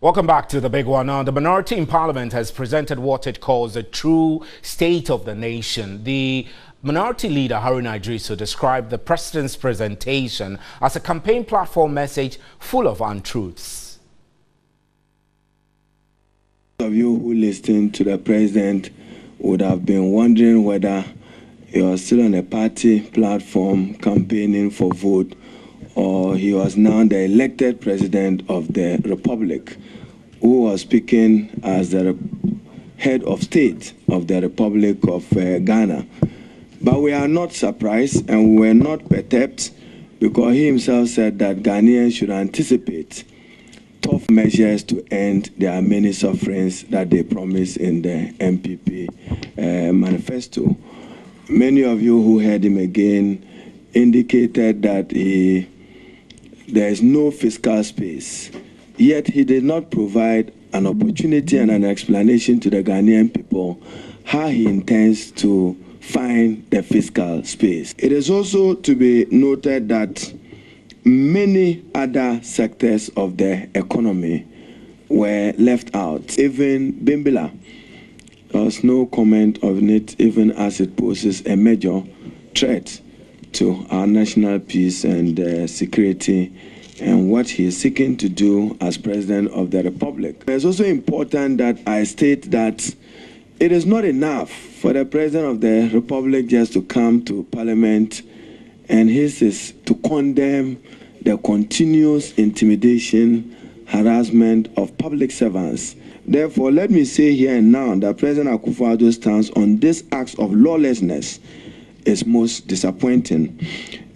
Welcome back to the big one. Now, the minority in parliament has presented what it calls a true state of the nation. The minority leader Haruna Iddrisu described the president's presentation as a campaign platform message full of untruths. Of you who listened to the president would have been wondering whether you're still on a party platform campaigning for vote or he was now the elected president of the republic who was speaking as the head of state of the republic of uh, ghana. But we are not surprised and we were not perturbed because he himself said that ghanaians should anticipate tough measures to end their many sufferings that they promised in the NPP uh, manifesto. Many of you who heard him again indicated that he there is no fiscal space. Yet he did not provide an opportunity and an explanation to the Ghanaian people how he intends to find the fiscal space. It is also to be noted that many other sectors of the economy were left out. Even Bimbilla. there was no comment on it, even as it poses a major threat to our national peace and uh, security and what he is seeking to do as president of the republic. It's also important that I state that it is not enough for the president of the republic just to come to parliament and his is to condemn the continuous intimidation, harassment of public servants. Therefore, let me say here and now that President Akufo-Addo's stance on this act of lawlessness is most disappointing,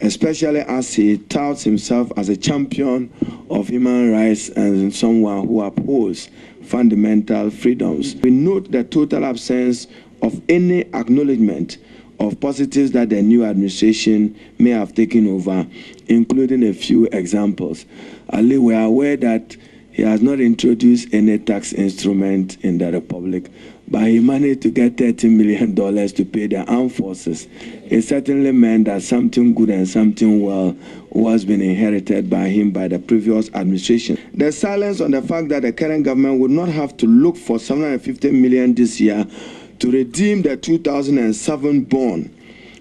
especially as he touts himself as a champion of human rights and someone who upholds fundamental freedoms. We note the total absence of any acknowledgement of positives that the new administration may have taken over, including a few examples. Ali, we are aware that he has not introduced any tax instrument in the Republic but he managed to get 30 million dollars to pay the armed forces. It certainly meant that something good and something well was being inherited by him by the previous administration. The silence on the fact that the current government would not have to look for 750 million this year to redeem the 2007 bond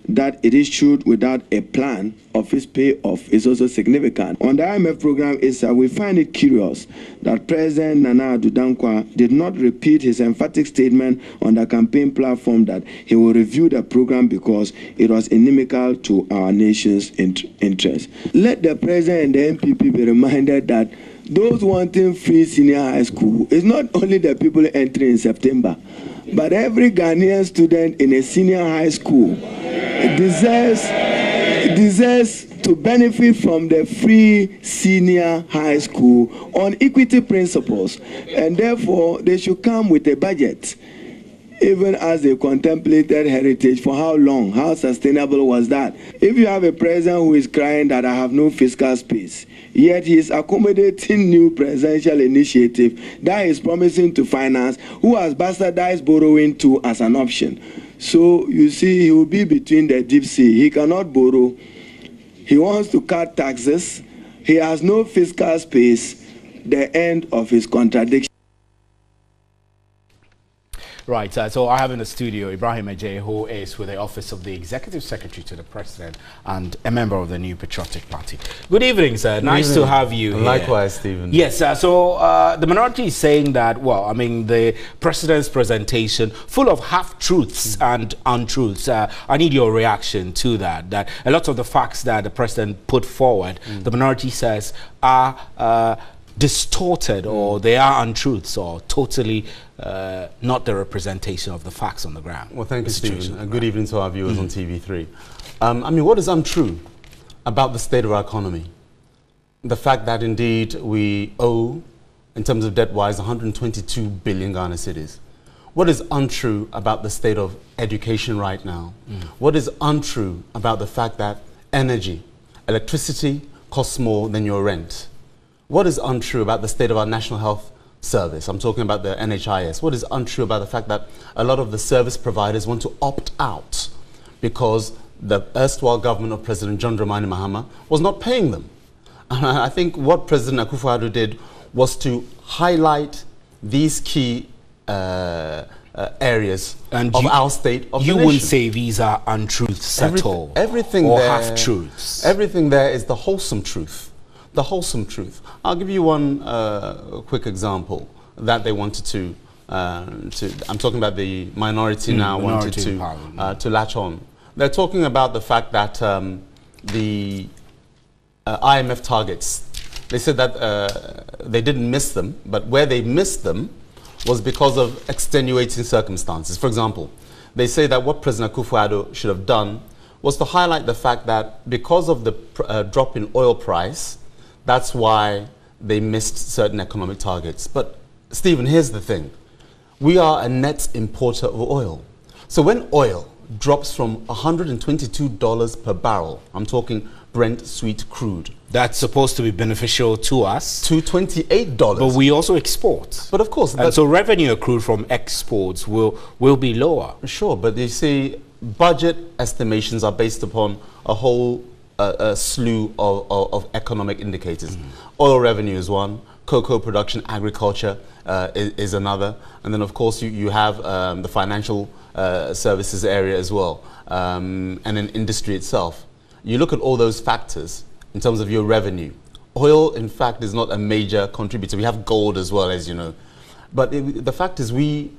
that it issued without a plan of its payoff is also significant. On the IMF program, ISA, we find it curious that President Nana Addo did not repeat his emphatic statement on the campaign platform that he will review the program because it was inimical to our nation's int interest. Let the President and the NPP be reminded that those wanting free senior high school is not only the people entering in September, but every Ghanaian student in a senior high school deserves deserves to benefit from the free senior high school on equity principles. And therefore they should come with a budget even as they contemplated heritage for how long how sustainable was that if you have a president who is crying that i have no fiscal space yet he is accommodating new presidential initiative that is promising to finance who has bastardized borrowing too as an option so you see, he will be between the deep sea. He cannot borrow. He wants to cut taxes. He has no fiscal space. The end of his contradiction. Right, uh, so I have in the studio Ibrahim Adjei, who is with the Office of the Executive Secretary to the President and a member of the New Patriotic Party. Good evening, sir. Good nice evening. to have you here. Likewise, Stephen. Yes, uh, so uh, the minority is saying that, well, I mean, the President's presentation full of half-truths mm. and untruths. Uh, I need your reaction to that, that a lot of the facts that the President put forward, mm. the minority says, are uh, distorted or they are untruths or totally uh, not the representation of the facts on the ground. Well, thank you, Stephen. And good evening to our viewers mm. on TV3. Um, I mean, what is untrue about the state of our economy? The fact that indeed we owe, in terms of debt-wise, 122 billion Ghana cedis. What is untrue about the state of education right now? Mm. What is untrue about the fact that energy, electricity costs more than your rent? What is untrue about the state of our national health service? I'm talking about the NHIS. What is untrue about the fact that a lot of the service providers want to opt out because the erstwhile government of President John Dramani Mahama was not paying them? And I think what President Akufo-Addo did was to highlight these key uh, uh, areas and of you, our state of You wouldn't say these are untruths Every, at all? Everything or there, half-truths? Everything there is the wholesome truth. The wholesome truth. I'll give you one uh, quick example that they wanted to, uh, to I'm talking about the minority mm, now minority wanted to, uh, to latch on. They're talking about the fact that um, the uh, IMF targets, they said that uh, they didn't miss them, but where they missed them was because of extenuating circumstances. For example, they say that what President Akufo-Addo should have done was to highlight the fact that because of the uh, drop in oil price, that's why they missed certain economic targets. But Stephen, here's the thing. We are a net importer of oil. So when oil drops from $122 per barrel, I'm talking Brent sweet crude. That's supposed to be beneficial to us. To $28. But we also export. But of course. And so revenue accrued from exports will, will be lower. Sure, but you see, budget estimations are based upon a whole uh, a slew of, of, of, economic indicators. Mm. Oil revenue is one, cocoa production, agriculture uh, is, is, another, and then of course you, you have um, the financial uh, services area as well, um, and then industry itself you look at all those factors in terms of your revenue. Oil, in fact, is not a major contributor. We have gold as well, as you know. But it, the fact is we,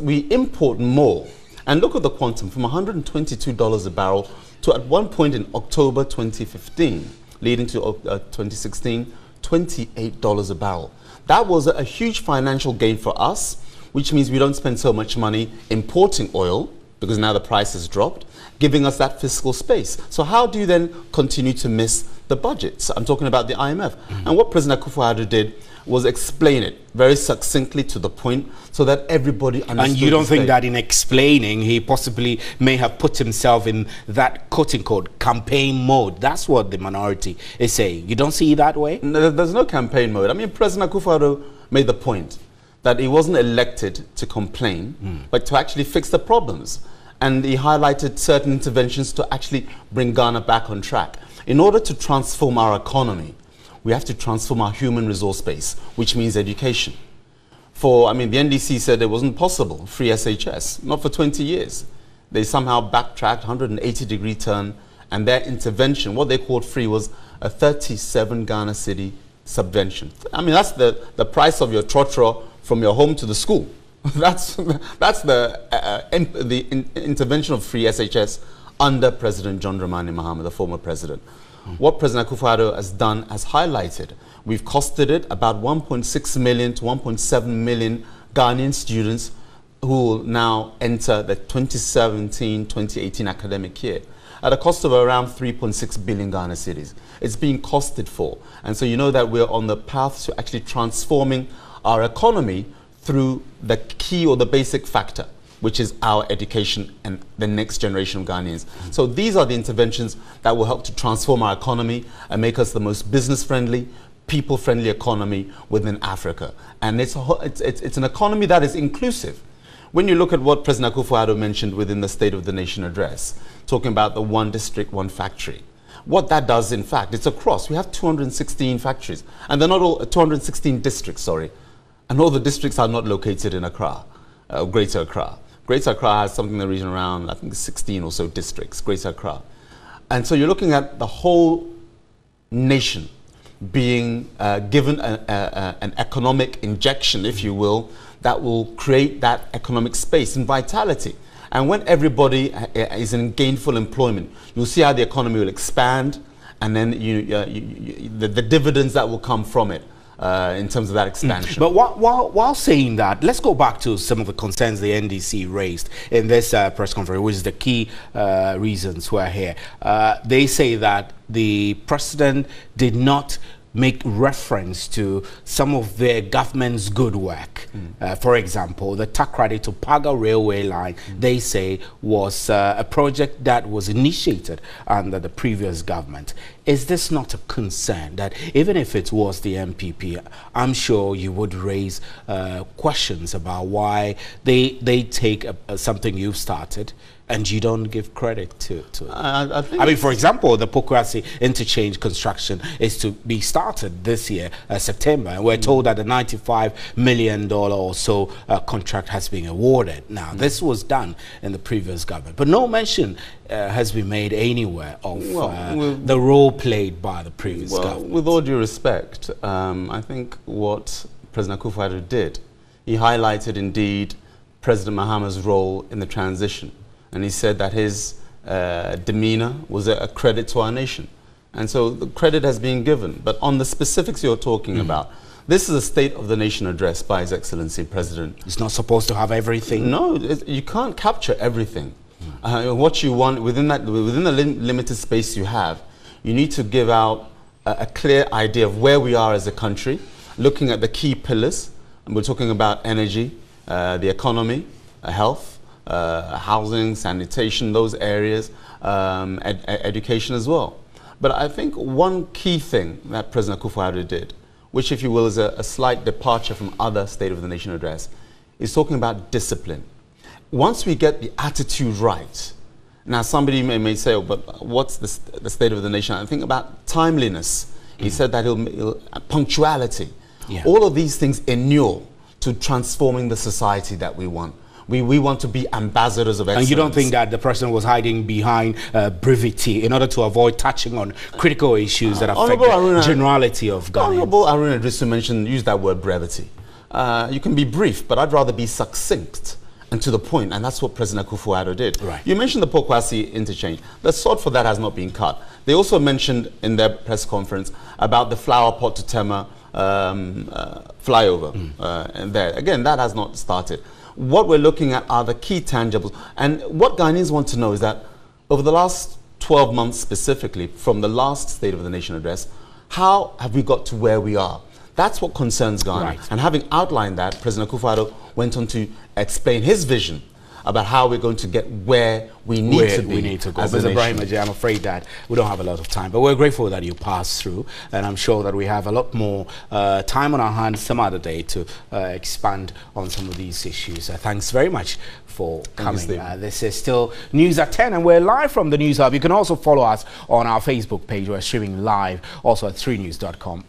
we import more. And look at the quantum from $122 a barrel to at one point in October 2015, leading to uh, 2016, $28 a barrel. That was a, a huge financial gain for us, which means we don't spend so much money importing oil because now the price has dropped giving us that fiscal space. So how do you then continue to miss the budgets? I'm talking about the IMF. Mm -hmm. And what President Akufo-Addo did was explain it very succinctly to the point so that everybody understood. And you don't think that in explaining, he possibly may have put himself in that quote unquote campaign mode? That's what the minority is saying. You don't see it that way? No, there's no campaign mode. I mean, President Akufo-Addo made the point that he wasn't elected to complain, mm. but to actually fix the problems and he highlighted certain interventions to actually bring Ghana back on track. In order to transform our economy, we have to transform our human resource base, which means education. For, I mean, the NDC said it wasn't possible, free SHS, not for 20 years. They somehow backtracked, 180 degree turn, and their intervention, what they called free, was a 37 Ghana cedi subvention. I mean, that's the, the price of your trotro from your home to the school. that's that's the uh, imp, the in, intervention of free SHS under President John Dramani Mahama, the former president. What President Akufo-Addo has done has highlighted. We've costed it about 1.6 million to 1.7 million Ghanaian students who will now enter the 2017-2018 academic year at a cost of around 3.6 billion Ghana cedis. It's being costed for. And so you know that we're on the path to actually transforming our economy through the key or the basic factor, which is our education and the next generation of Ghanaians. So these are the interventions that will help to transform our economy and make us the most business friendly, people friendly economy within Africa. And it's, it's, it's, it's, an economy that is inclusive. When you look at what President Akufo-Addo mentioned within the State of the Nation address, talking about the one district, one factory, what that does, in fact, it's across. We have 216 factories, and they're not all 216 districts, sorry, and all the districts are not located in Accra, uh, Greater Accra. Greater Accra has something in the region around, I think, 16 or so districts, Greater Accra. And so you're looking at the whole nation being uh, given a, a, a, an economic injection, if you will, that will create that economic space and vitality. And when everybody uh, is in gainful employment, you'll see how the economy will expand and then you, uh, you, you, the, the dividends that will come from it uh, in terms of that expansion. But while, while, while, saying that, let's go back to some of the concerns the NDC raised in this uh, press conference, which is the key uh, reasons we're here. Uh, they say that the president did not make reference to some of their government's good work. Mm. Uh, for example, the Takoradi to Paga railway line, mm. they say, was uh, a project that was initiated under the previous government. Is this not a concern that even if it was the NPP, I'm sure you would raise uh, questions about why they they take a, a, something you've started and you don't give credit to, to it. I, I, I mean, for example, the Pokuase interchange construction is to be started this year, uh, September, and we're mm. told that the $95 million or so uh, contract has been awarded. Now, mm. this was done in the previous government, but no mention uh, has been made anywhere of well, uh, the role played by the previous well, government. With all due respect, um, I think what President Akufo-Addo did, he highlighted indeed President Mahama's role in the transition and he said that his uh, demeanor was a, a, credit to our nation. And so the credit has been given. But on the specifics you're talking mm. about, this is a State of the Nation address by His Excellency President. It's not supposed to have everything. No, you can't capture everything. Mm. Uh, what you want within that, within the lim limited space you have, you need to give out a, a, clear idea of where we are as a country, looking at the key pillars. And we're talking about energy, uh, the economy, uh, health, uh, housing, sanitation, those areas, um, ed education as well. But I think one key thing that President Akufo-Addo did, which if you will is a, a slight departure from other State of the Nation address, is talking about discipline. Once we get the attitude right, now somebody may, may say, oh, but what's the, the State of the Nation? I think about timeliness. He mm. said that he'll, he'll, punctuality. Yeah. All of these things inure to transforming the society that we want. We, we want to be ambassadors of excellence. And you don't think that the president was hiding behind uh, brevity in order to avoid touching on critical issues that affect the Aruna, generality of government? Honorable Haruna Iddrisu mentioned, use that word brevity. Uh, you can be brief, but I'd rather be succinct and to the point, and that's what President Akufo-Addo did. Right. You mentioned the Pokuase interchange. The sword for that has not been cut. They also mentioned in their press conference about the flower pot to Tema um, uh, flyover mm. uh, and there. Again, that has not started what we're looking at are the key tangibles. And what Ghanaians want to know is that over the last 12 months specifically, from the last State of the Nation address, how have we got to where we are? That's what concerns Ghana. Right. And having outlined that, President Akufo-Addo went on to explain his vision about how we're going to get where we need where to be. We need to go. As Ibrahim Adjei, I'm afraid that we don't have a lot of time, but we're grateful that you passed through, and I'm sure that we have a lot more uh, time on our hands some other day to uh, expand on some of these issues. Uh, thanks very much for coming. Uh, this is still News at 10, and we're live from the News Hub. You can also follow us on our Facebook page. We're streaming live also at 3news.com.